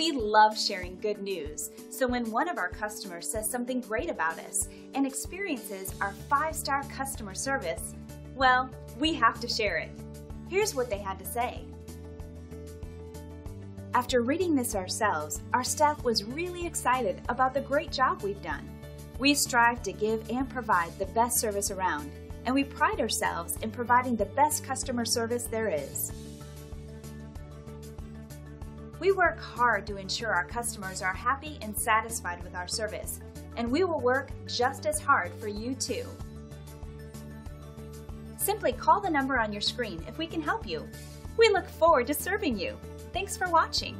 We love sharing good news, so when one of our customers says something great about us and experiences our five star customer service, well, we have to share it. Here's what they had to say. After reading this ourselves, our staff was really excited about the great job we've done. We strive to give and provide the best service around, and we pride ourselves in providing the best customer service there is. We work hard to ensure our customers are happy and satisfied with our service, and we will work just as hard for you too. Simply call the number on your screen if we can help you. We look forward to serving you. Thanks for watching.